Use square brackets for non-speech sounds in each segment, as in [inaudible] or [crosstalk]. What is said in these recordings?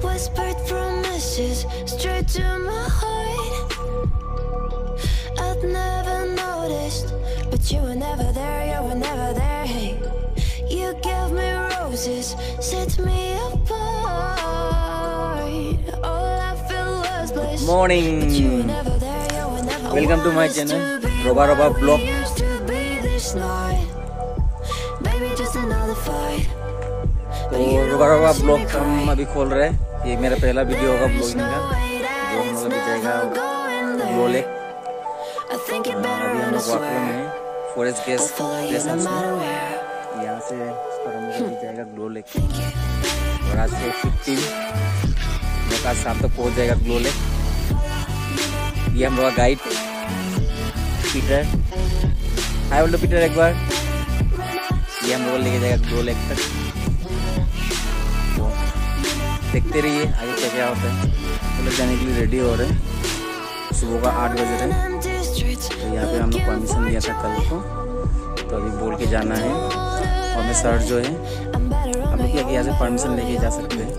Whispered promises straight to my heart. I'd never noticed, but you were never there, you were never there. Hey, you gave me roses, set me apart. All I feel was bliss. Morning. Welcome to my channel रोबा रोबा blog तो रोबा रोबा blog हम अभी खोल रहे हैं। ये मेरा पहला video होगा ब्लॉगिंग का, जो हम हाँ, लोग जाएगा बोले फॉरेस्ट गेस यहाँ से जाएगा ग्लो लेक और आज से शाम तक पहुँच जाएगा ग्लो लेक ये हम लोग गाइड पीटर हाय बोलो पीटर एक बार ये हम लोग लेके जाएगा ग्लो लेक तक तो देखते रहिए आगे क्या क्या होता है तो लोग जाने के लिए रेडी हो रहे हैं सुबह का आठ बज रहे हैं. तो यहाँ पे हम लोग परमिशन लिया था कल को तो अभी बोल के जाना है और मैं सर जो है हम लोग यहाँ से परमिशन लेके जा सकते हैं.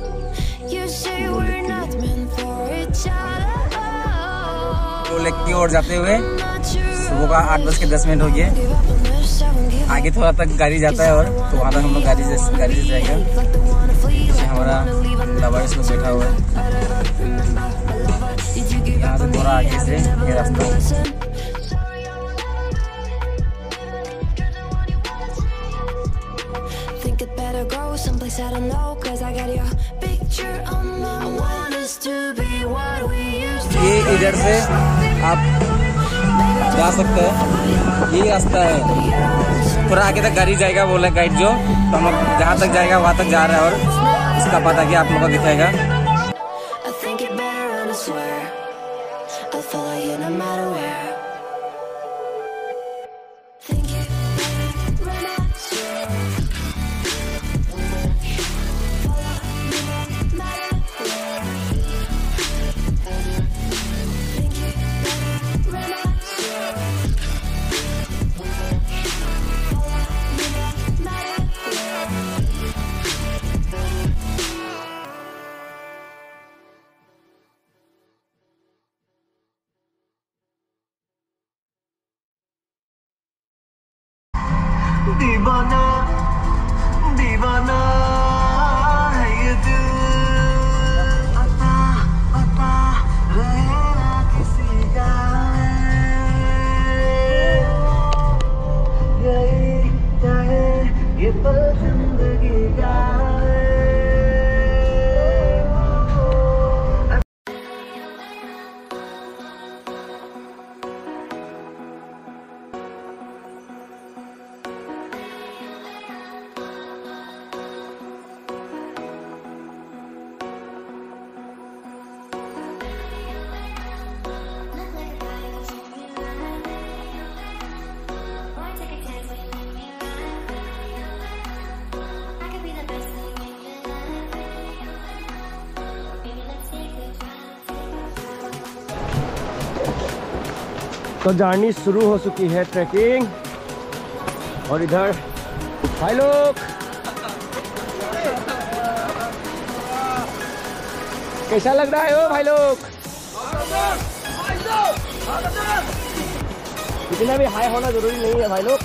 ग्लो लेक की ओर जाते हुए. सुबह का आठ बज के दस मिनट हो गए। आगे थोड़ा तक गाड़ी जाता है और तो वहाँ तक हम लोग गाड़ी से गाड़ी से जाएगा। जैसे हमारा लवर इसमें बैठा हुआ यहाँ से थोड़ा आगे से ये रास्ता। ये इधर से आप जा सकते हैं। यही रास्ता है। थोड़ा आगे तक गाड़ी जाएगा बोला गाइड जो तो हम लोग जहाँ तक जाएगा, वहाँ तक जा रहे हैं और इसका पता कि आप लोगों को दिखाएगा। divana तो जर्नी शुरू हो चुकी है ट्रैकिंग। और इधर भाई लोग। कैसा लग रहा है ओ भाई लोग? इतना भी हाई होना ज़रूरी नहीं है भाई लोग।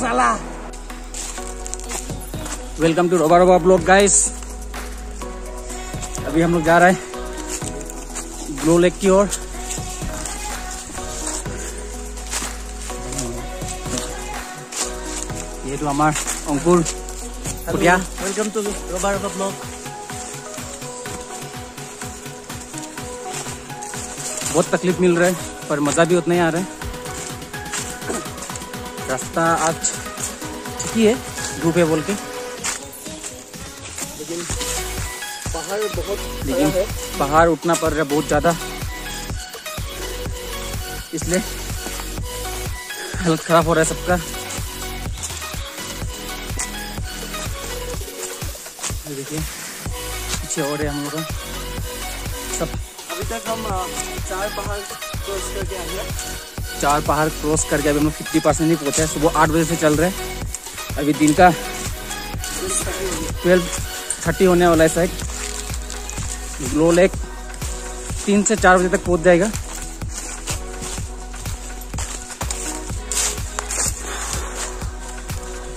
साला वेलकम टू रोबा रोबा ब्लॉग गाइस अभी हम लोग जा रहे हैं ग्लो लेक की ओर। ये तो हमार अंकुर वेलकम टू रोबा रोबा ब्लॉग बहुत तकलीफ़ मिल रहा है पर मज़ा भी उतना ही आ रहा है। रास्ता आज ठीक ही धूप है बोल के। लेकिन पहाड़ बहुत लेकिन पहाड़ उठना पड़ रहा है बहुत ज़्यादा। इसलिए हालत खराब हो रहा है सबका। देखिए पीछे और है हम लोग। सब। अभी तक हम चार पहाड़ क्रॉस करके आए हैं। चार पहाड़ क्रॉस करके अभी हम लोग फिफ्टी परसेंट नहीं पहुँचे हैं। सुबह आठ बजे से चल रहे हैं। अभी दिन का ट्वेल्व थर्टी होने वाला है शायद। ग्लो लेक तीन से चार बजे तक पहुँच जाएगा।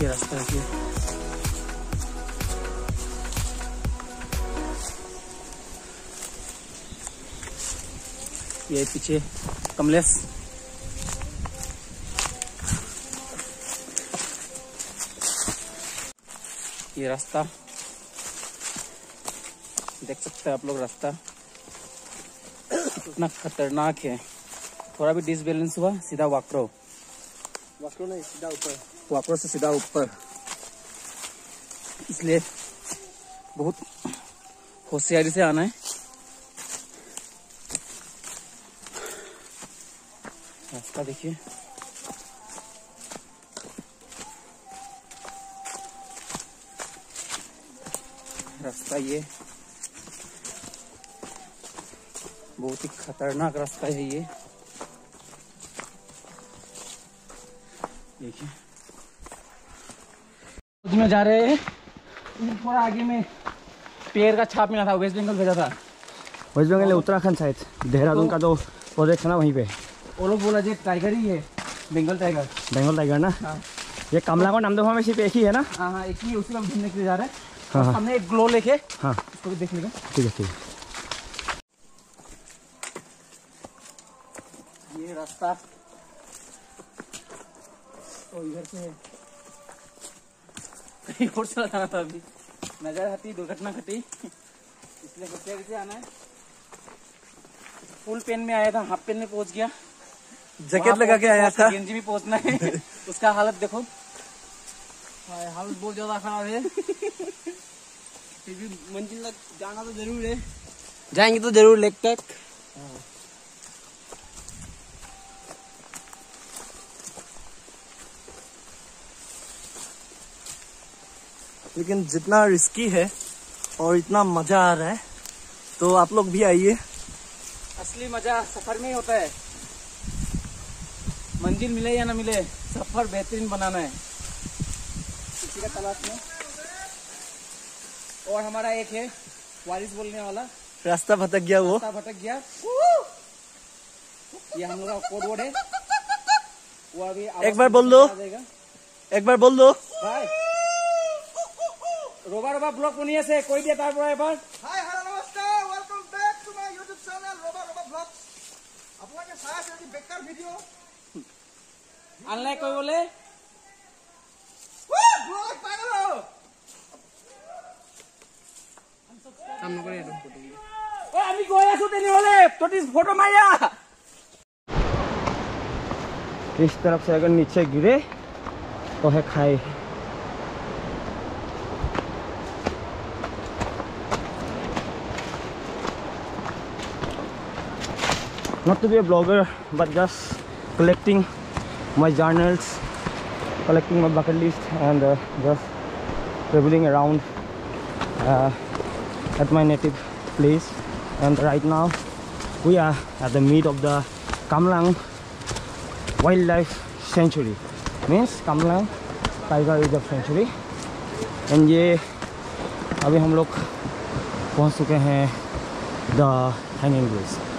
ये रास्ता देखिए ये पीछे कमलेश। ये रास्ता। देख सकते हैं आप लोग रास्ता। कितना खतरनाक है। थोड़ा भी डिसबैलेंस हुआ सीधा वाकरो। वाकरो नहीं सीधा ऊपर। वाकरो से सीधा ऊपर। इसलिए बहुत होशियारी से आना है। रास्ता देखिए। रास्ता ये बहुत ही खतरनाक रास्ता है ये। देखिए। उसमें जा रहे हैं। थोड़ा आगे में पेड़ का छाप मिला था वेस्ट बंगाल भेजा था। वेस्ट बंगाल या उत्तराखंड साइड देहरादून का जो प्रोजेक्ट है ना वहीं पे। वो लोग बोला जी टाइगर ही है बंगाल टाइगर बंगाल टाइगर ना? हाँ। ये कमला और नामदेवा में सिर्फ़ एक ही है ना? हाँ हाँ एक ही उसी में घूमने के लिए जा रहे हैं। हाँ, हाँ। हमने एक ग्लो लेके हाँ। उसको भी देख लेगा। ठीक है ठीक है। ये रास्ता। तो इधर से। कहीं और चला जाना था अभी। नज़र हटी दुर्घटना घटी। इसलिए से आना है। फुल पेन में आया था हाफ़ पेन में पहुँच गया। जैकेट लगा के आया था। गेंजी भी पहुँचना है। [laughs] उसका हालत देखो। हालत बहुत ज़्यादा खराब है। फिर भी मंजिल तक जाना तो ज़रूर है। जाएँगे तो ज़रूर लेक तक। लेकिन जितना रिस्की है और इतना मज़ा आ रहा है तो आप लोग भी आइए। असली मज़ा सफ़र में ही होता है। मंजिल मिले या ना मिले सफ़र बेहतरीन बनाना है। किसी का तलाश में। और हमारा एक है वारिस बोलने वाला रास्ता भटक गया वो रास्ता भटक गया ये हम लोग का कोड वर्ड है वो अभी आवाज एक बार बोल दो। बता देगा। एक बार बोल दो भाई रोबा रोबा ब्लॉक पुनिया से कोई भी आता है এবার হাই হেল্ল' বলে ব্লগ পাই গ'লো ও আমি গৈ আছো তেনেহলে তটি ফটো মাৰিয়া इस तरफ से अगर नीचे गिरे तो है खाई Not to be a blogger, but just collecting my journals, collecting my bucket list, and uh, just traveling around uh, at my native place. And right now, we are at the mid of the Kamlang wildlife sanctuary means Kamlang tiger reserve sanctuary and ये अभी हम लोग पहुँच चुके हैं the hanging bridge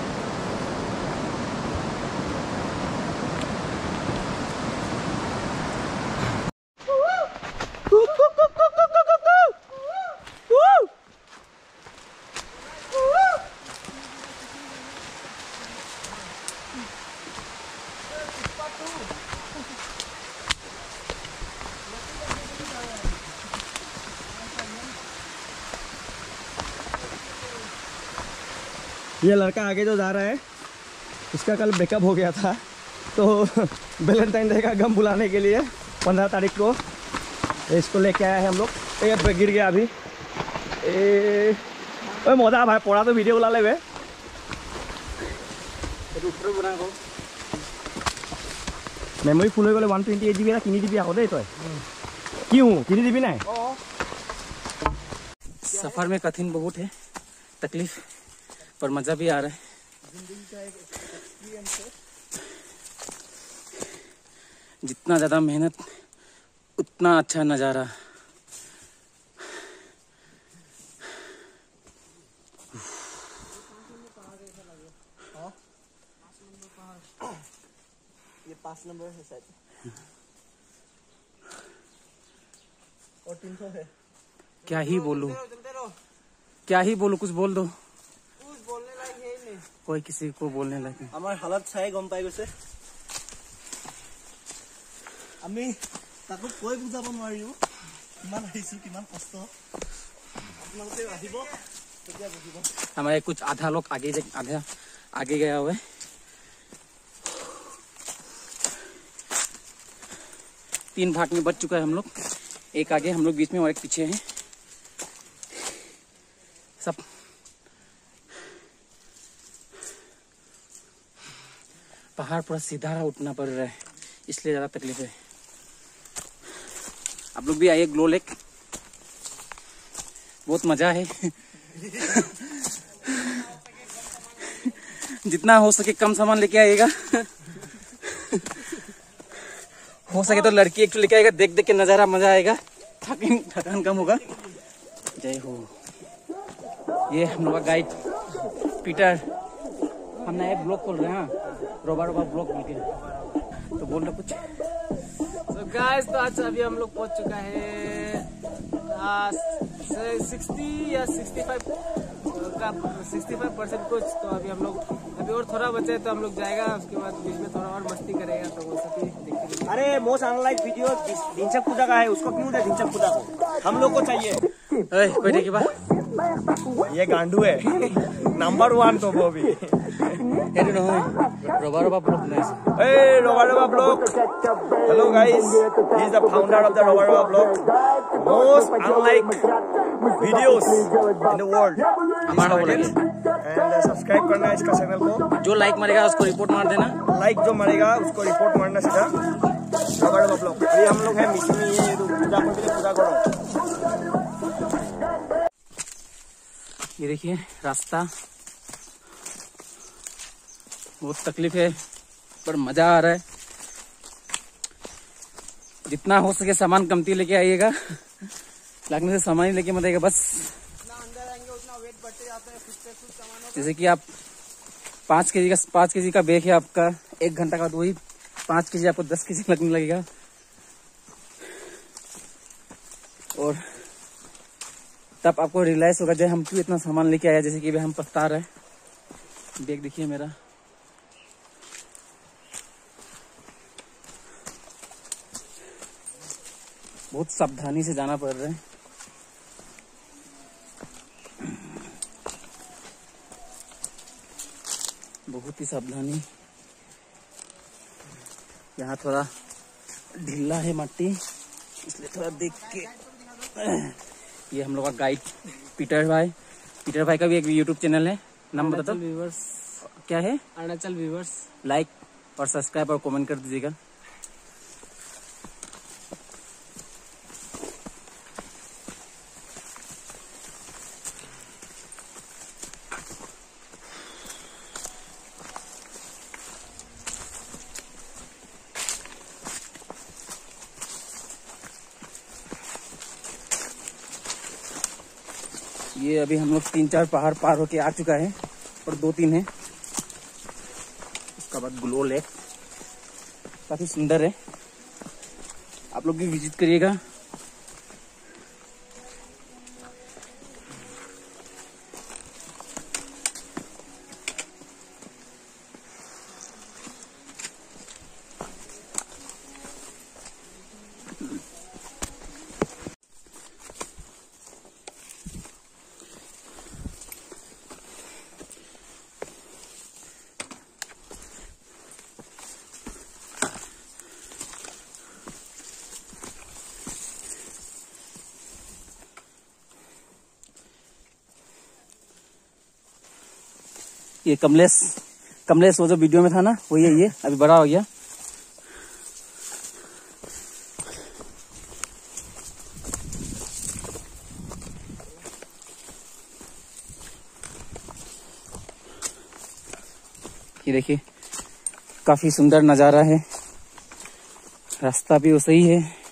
ये लड़का आगे जो जा रहा है इसका कल ब्रेकअप हो गया था तो [laughs] वैलेंटाइन डे का गम बुलाने के लिए पंद्रह तारीख को इसको लेके आया है हम लोग ये गिर गया अभी ए ओए मजा भाई पढ़ा तो ভিডিঅ' ওলালে বে মেমৰি ফুল হৈ গ'লে one twenty eight G B এটা কিনি দিবি আকৌ দেই তই কিয় কিনি দিবি নাই सफर में कठिन बहुत है तकलीफ पर मज़ा भी आ रहा है। जितना ज़्यादा मेहनत उतना अच्छा नज़ारा। ये पाँच नंबर है शायद। और तीन सौ है। क्या ही बोलूँ? क्या ही बोलूँ कुछ बोल दो। कोई किसी को बोलने लायक नहीं আমাৰ হালত চাই গম পাই গৈছে আমি তাকো কৈ বুজাব নোৱাৰিও কিমান আহিছো কিমান কষ্ট আপোনালোকে আহিব তেতিয়া বুজিব हमारे कुछ आधा लोग आगे आधा आगे गया हुआ है तीन भाग में बच चुका है हम लोग एक आगे हम लोग बीच में और एक पीछे हैं सब पहाड़ पूरा सीधा उठना पड़ रहा है, इसलिए ज़्यादा तकलीफ़ है। आप लोग भी आइए ग्लो लेक। बहुत मज़ा है। जितना हो सके कम सामान लेके आइएगा। हो सके तो लड़की एक ठो लेके आएगा देख देख के नज़ारा मज़ा आएगा। थकान थकान कम होगा। जय हो। ये हम लोग गाइड पीटर हम नए ब्लॉग खोल रहे हैं हाँ। रोबा रोबा ब्लॉग बोल के तो बोल रहे कुछ। तो गाइस तो आज अभी हम लोग पहुँच चुका है सिक्सटी या सिक्सटी फाइव का सिक्सटी फाइव परसेंट कुछ तो अभी हम लोग अभी और थोड़ा बचा है तो हम लोग जाएगा उसके बाद बीच में थोड़ा और मस्ती करेगा तो वो सब देखते अरे most unlike video Dhinchak Pooja का है उसको क्यों दे ढिंचक पूजा को? हम लोग को चाहिए। कोई देखिए ये गांडू है। नंबर वन तो वो भी। Hey, Robarova Block, nice. Hey, Robarova Block. Hello, guys. He's the founder of the Robarova Block. Most unlike videos in the world. हमारा एंड सब्सक्राइब करना इसका चैनल को जो लाइक मारेगा उसको रिपोर्ट मार देना लाइक जो मारेगा उसको रिपोर्ट मारना सीधा रबाड़वा ब्लॉक अभी हम लोग हैं मिशन में ये पूजा के लिए पूजा करो ये देखिए रास्ता बहुत तकलीफ़ है, पर मज़ा आ रहा है। जितना हो सके सामान कमती लेके आइएगा। लगने से सामान ही लेके मत आइएगा, बस। जैसे कि आप पाँच के जी का, पाँच के जी का बैग है आपका, एक घंटा का वही पाँच के जी आपको दस के जी लगने लगेगा। और तब आपको रियलाइज़ होगा, जब हम क्यों इतना सामान लेके आया जैसे कि हम पछता रहे बैग देखिए मेरा। बहुत सावधानी से जाना पड़ रहा है। बहुत ही सावधानी। यहाँ थोड़ा ढीला है मट्टी इसलिए थोड़ा देख के। ये हम लोग का गाइड पीटर भाई। पीटर भाई का भी एक यूट्यूब चैनल है। नाम बता दो व्यूवर्स क्या है? अरुणाचल व्यूवर्स लाइक और सब्सक्राइब और कमेंट कर दीजिएगा ये अभी लोग तीन चार पहाड़ पार होके आ चुका है और दो तीन है। उसका बाद ग्लो लेक काफ़ी सुंदर है। आप लोग भी विज़िट करिएगा। ये कमलेश कमलेश, वो जो वीडियो में था ना वही है ये, अभी बड़ा हो गया। ये देखिए, काफ़ी सुंदर नज़ारा है। रास्ता भी वैसे ही है।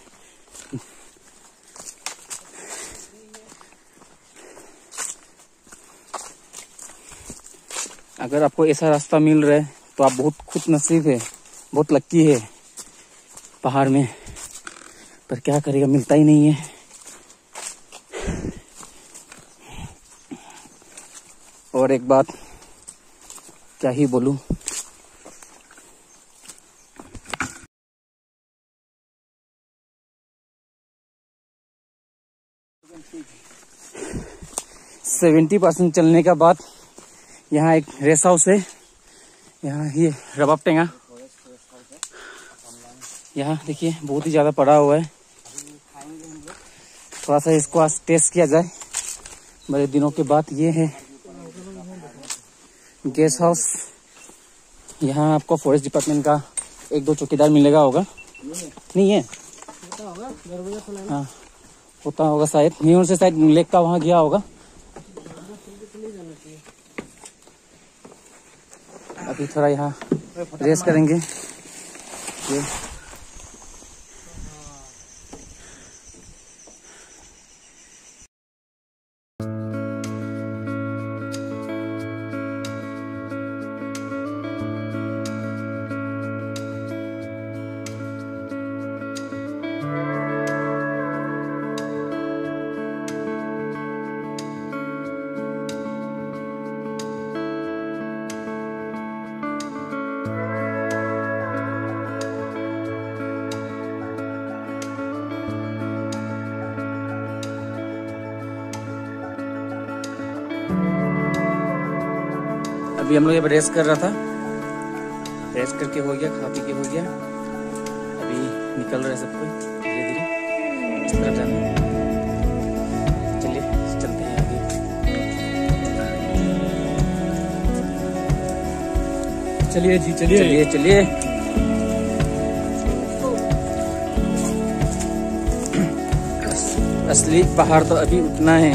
अगर आपको ऐसा रास्ता मिल रहा है तो आप बहुत खुद नसीब है, बहुत लक्की है पहाड़ में। पर क्या करेगा, मिलता ही नहीं है। और एक बात क्या ही बोलूँ? सेवेंटी परसेंट चलने का बाद यहाँ एक रेस्ट हाउस है। यहाँ ये रबाब टेंगा। यहाँ देखिए, बहुत ही ज़्यादा पड़ा हुआ है। थोड़ा सा इसको आज टेस्ट किया जाए। बड़े दिनों के बाद ये है। Guest house. यहाँ आपको फॉरेस्ट डिपार्टमेंट का एक दो चौकीदार मिलेगा होगा। नहीं है? हाँ। होता होगा शायद। न्यूर से शायद लेक का वहाँ गया होगा। अभी थोड़ा यहाँ रेस करेंगे। ये। अभी हम लोग यहाँ रेस्ट कर रहा था रेस्ट करके हो गया, खा पी के हो गया। अभी निकल रहा है सब धीरे धीरे। इस तरफ़ जाना। चलिए जी, चलिए। चलिए चलिए। असली पहाड़ तो अभी उठना है।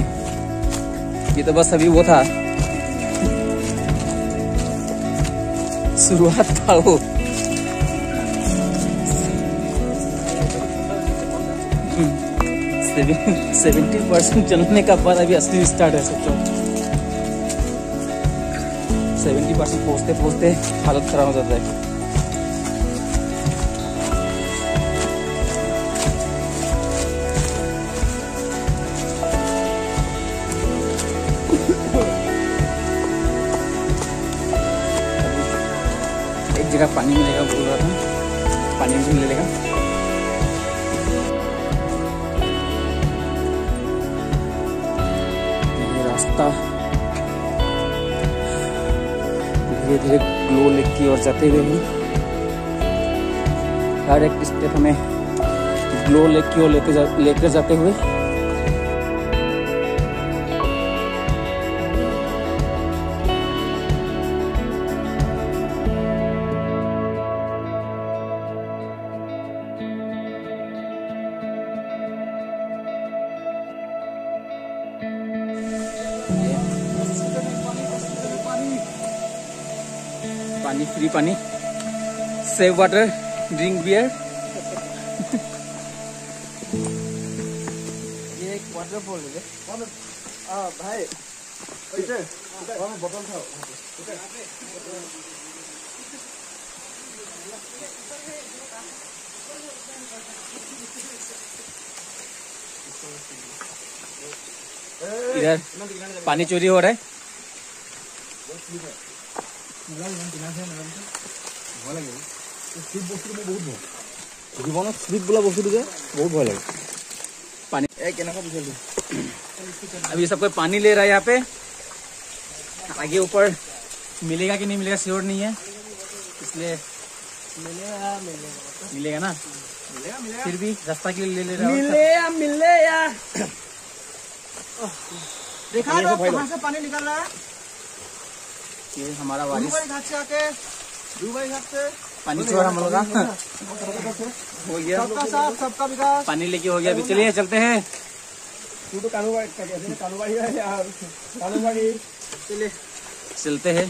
ये तो बस अभी वो था। शुरुआत था वो सेवेंटी परसेंट चलने का बाद अभी असली स्टार्ट है, सोचो। सेवेंटी परसेंट पहुँचते पहुँचते हालत खराब हो जाता है। जगह पानी मिलेगा बोल रहा था। पानी भी ले लेगा ये रास्ता धीरे धीरे ग्लो लेक की ओर जाते हुए ही हर एक स्टेप हमें ग्लो लेक की ओर लेके जा, लेकर जाते हुए सेव वाटर ड्रिंक बियर ये एक वाटरफॉल है। हाँ भाई। पीटर वहाँ बोतल था। इधर पानी चोरी हो रहा है। জীৱনত শ্লিপ বোলা বস্তুটো যে বহুত ভয় লাগে पानी এই কেনেকুৱা বিচাৰিলো अभी सब कोई पानी ले रहा है यहाँ पे आगे ऊपर मिलेगा कि नहीं मिलेगा श्योर नहीं है इसलिए मिलेगा ना फिर भी रास्ता के लिए ले ले रहा हूँ या मिले या देखा लो कहाँ से पानी निकल रहा है ये हमारा वारिस दुबारी घाट से आके दुबारी घाट से पानी छोड़ हम लोग हो गया सबका साथ सबका विकास। पानी लेके हो गया अभी चलिए चलते हैं। चलिए। चलते हैं।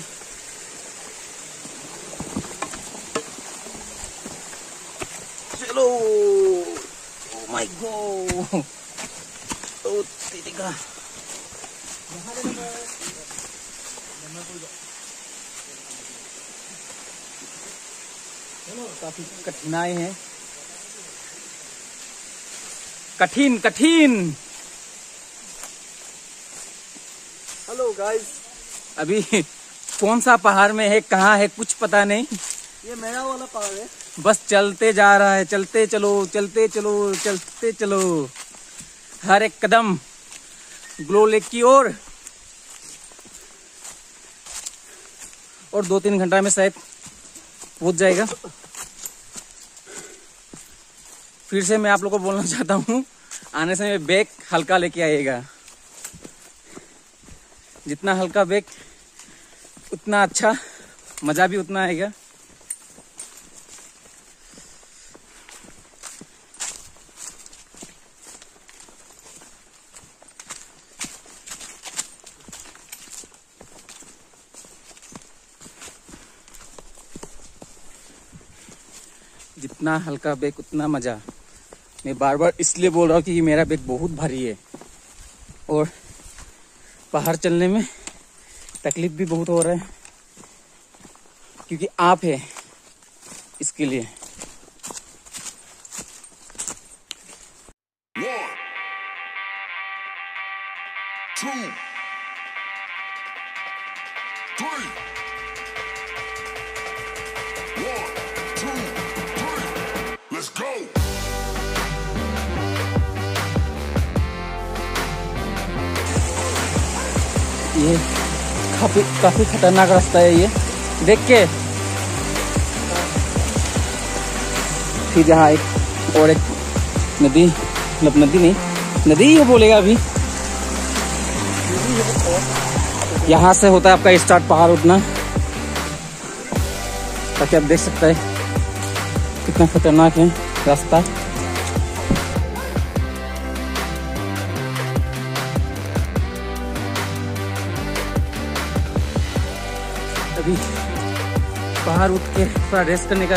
चलो। ओ माय गॉड ओ तेरी का काफ़ी कठिनाई है। कठिन कठिन। हेलो गाइस अभी कौन सा पहाड़ में है कहाँ है कुछ पता नहीं। ये मेरा वाला पहाड़ है। बस चलते जा रहा है चलते चलो चलते चलो चलते चलो। हर एक कदम ग्लो लेक की ओर। और दो तीन घंटा में शायद पहुँच जाएगा। फिर से मैं आप लोग को बोलना चाहता हूँ, आने से बैग हल्का लेके आइएगा। जितना हल्का बैग, उतना अच्छा मज़ा भी उतना आएगा। जितना हल्का बैग, उतना मज़ा। मैं बार बार इसलिए बोल रहा हूँ कि मेरा बैग बहुत भारी है। और बाहर चलने में तकलीफ़ भी बहुत हो रहा है, क्योंकि आप है इसके लिए। ये काफ़ी काफ़ी खतरनाक रास्ता है ये। देख के। फिर यहाँ एक और एक नदी मतलब नदी नहीं, नदी ही बोलेगा अभी। यहाँ से होता है आपका स्टार्ट पहाड़ उठना ताकि आप देख सकते हैं कितना खतरनाक है रास्ता। पहाड़ उठ के थोड़ा रेस्ट करने का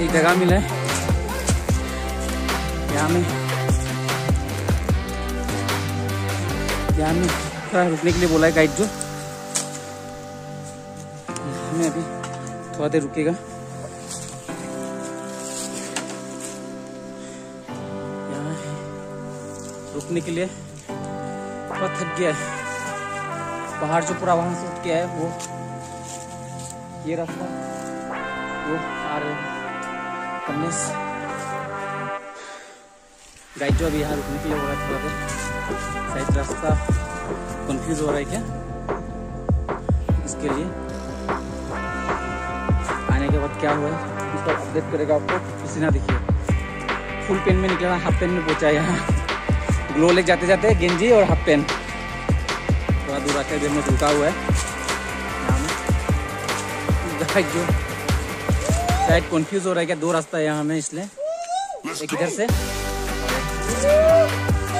एक जगह मिला है। यहाँ में। यहाँ में थोड़ा रुकने के लिए बोला है गाइड जो। यहाँ में अभी थोड़ा देर रुकेगा। यहाँ रुकने के लिए थोड़ा थक गया है। पहाड़ जो पूरा वहाँ से उठ के आया वो ये रास्ता। आ कमलेश। गाइड जो अभी यहाँ रुकने के लिए हो रहा है, थोड़ा देर शायद रास्ता कंफ्यूज हो रहा है क्या? इसके लिए। आने के बाद क्या हुआ? है इसका अपडेट करेगा आपको। किसी ना देखिए। फुल पेन में निकला हाफ़ पेन में पहुँचा यहाँ। ग्लो लेक जाते जाते गेंजी और हाफ़ पेन थोड़ा दूर आके अभी हम रुका हुआ है। में। गाइड जो शायद कंफ्यूज हो रहा है क्या दो रास्ता है यहाँ में इसलिए Let's एक go. इधर से ये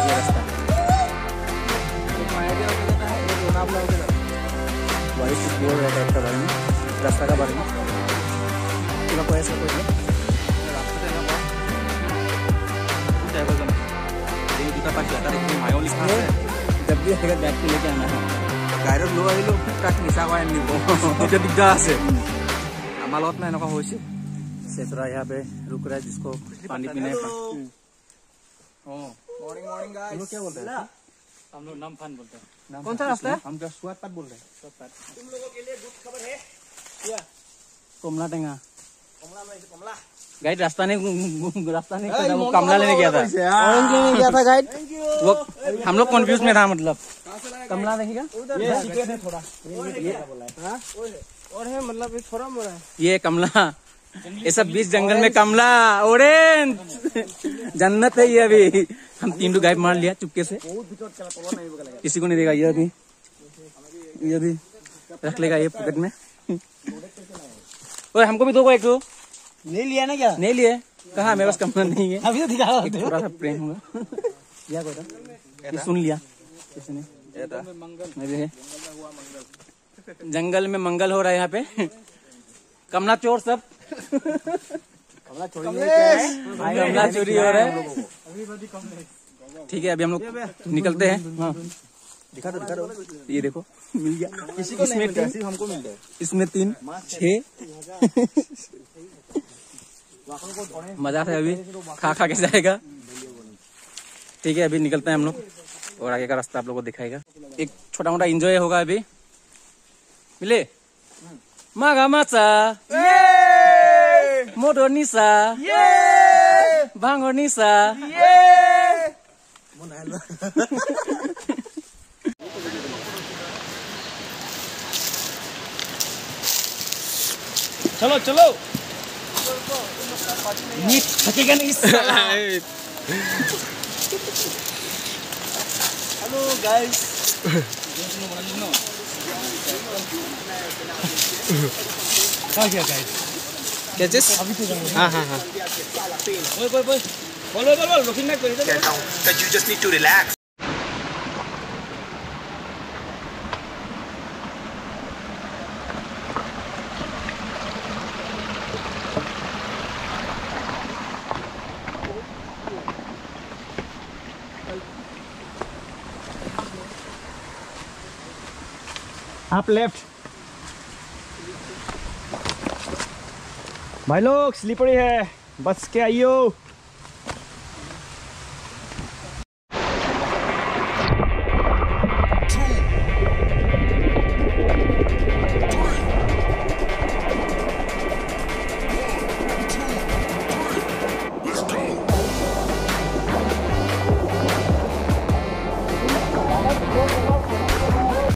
रास्ता वही कुछ बोल रहा था इसका बारे में रास्ता का बारे में पूरा कोई ऐसा कोई नहीं रास्ता तो ना ये जूता पास जाता है मायो लिखा है जब भी आएगा बैग पे लेके आना है গাড়ীত লৈ আহিলেও তাক মিছা কৰাই আনিব এতিয়া দিগদাৰ আছে আমাৰ লগত মানে এনেকুৱা হৈছে तेतरा यहाँ पे रुक रहा है जिसको पानी पीने का। मॉर्निंग मॉर्निंग गाइस क्या बोलते हैं? हम लोग फान बोलते हैं। कौन सा रास्ता है? हम स्वाद पाट बोल रहे हैं। तुम लोगों के लिए गुड खबर है। क्या टेंगा। गाइड रास्ता नहीं [laughs] रास्ता नहीं वो कमला हाँ। लेने गया था। गया था गाइड वो हम लोग कंफ्यूज में था मतलब। कमला देखेगा? ये सीक्रेट है थोड़ा। ये और है मतलब ये थोड़ा मोरा है। ये कमला। ये सब बीच जंगल में कमला ऑरेंज जन्नत है ये अभी। हम तीन गायब मार लिया चुपके से। किसी को नहीं देगा ये अभी। ये अभी। रख लेगा ये पॉकेट में। ओए हमको भी दो एक ठो नहीं लिया ना क्या? नहीं लिए। कहा? मेरे पास कमरा नहीं है। अभी तो दिखा थोड़ा सा प्रेम होगा। क्या ये सुन लिया। किसी ने। है। जंगल में मंगल हो रहा है यहाँ पे। कमला चोर सब। कमला चोरी हो? रहा है। ठीक है अभी हम लोग निकलते हैं। हाँ दिखा दो दिखा दो ये देखो मिल गया। किसी को इसमें तीन हमको मिल गया इसमें तीन छह। मज़ा है अभी खा खा के जाएगा। ठीक है अभी निकलते हैं हम लोग। और आगे का रास्ता आप लोग को दिखाएगा। एक छोटा मोटा एंजॉय होगा अभी। मिले? मागा माचा। मोटो निसा भांगो निसा चलो चलो नीट थकेगा नहीं साला हेलो गाइस क्या किया गाइस क्या चीज़ हाँ हाँ हाँ बोल बोल बोल बोल बोल बोल लुकिंग बैक कर that you just need to relax. आप लेफ़्ट भाई लोग स्लीपरी है। बस के आइयो।